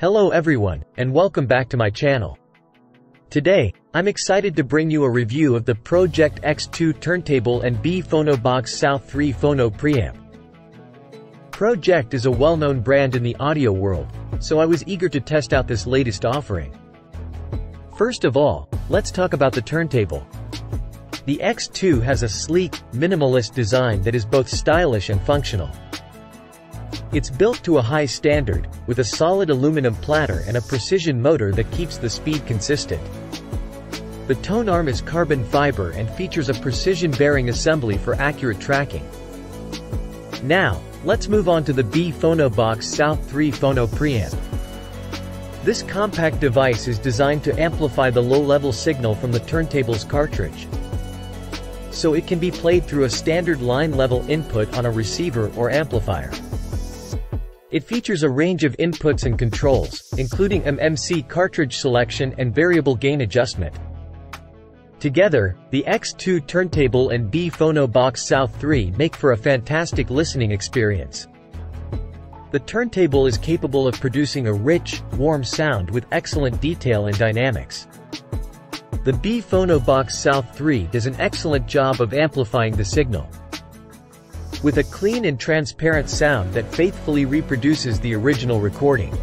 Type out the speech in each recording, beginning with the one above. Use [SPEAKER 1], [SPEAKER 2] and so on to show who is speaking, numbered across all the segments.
[SPEAKER 1] Hello everyone, and welcome back to my channel. Today, I'm excited to bring you a review of the Pro-Ject X2 turntable and B Phono Box South 3 Phono preamp. Pro-Ject is a well-known brand in the audio world, so I was eager to test out this latest offering. First of all, let's talk about the turntable. The X2 has a sleek, minimalist design that is both stylish and functional. It's built to a high standard, with a solid aluminum platter and a precision motor that keeps the speed consistent. The tone arm is carbon fiber and features a precision bearing assembly for accurate tracking. Now, let's move on to the B Phono Box South 3 Phono preamp. This compact device is designed to amplify the low-level signal from the turntable's cartridge. So it can be played through a standard line-level input on a receiver or amplifier. It features a range of inputs and controls, including MMC cartridge selection and variable gain adjustment. Together, the X2 turntable and B Phono Box South 3 make for a fantastic listening experience. The turntable is capable of producing a rich, warm sound with excellent detail and dynamics. The B Phono Box South 3 does an excellent job of amplifying the signal with a clean and transparent sound that faithfully reproduces the original recording.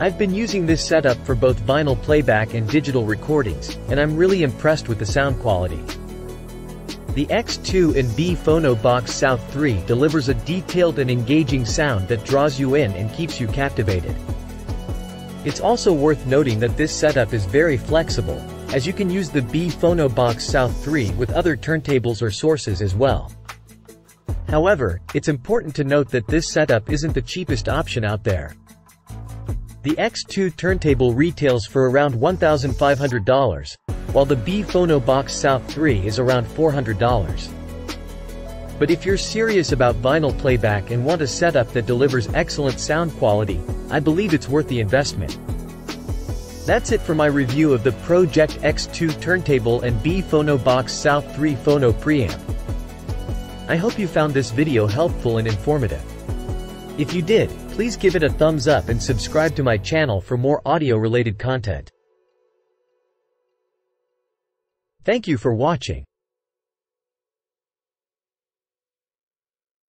[SPEAKER 1] I've been using this setup for both vinyl playback and digital recordings, and I'm really impressed with the sound quality. The X2 and B Phono Box South 3 delivers a detailed and engaging sound that draws you in and keeps you captivated. It's also worth noting that this setup is very flexible, as you can use the B Phono Box South 3 with other turntables or sources as well. However, it's important to note that this setup isn't the cheapest option out there. The X2 turntable retails for around $1,500, while the B Phono Box South 3 is around $400. But if you're serious about vinyl playback and want a setup that delivers excellent sound quality, I believe it's worth the investment. That's it for my review of the Pro-Ject X2 turntable and B Phono Box South 3 Phono preamp. I hope you found this video helpful and informative. If you did, please give it a thumbs up and subscribe to my channel for more audio-related content. Thank you for watching.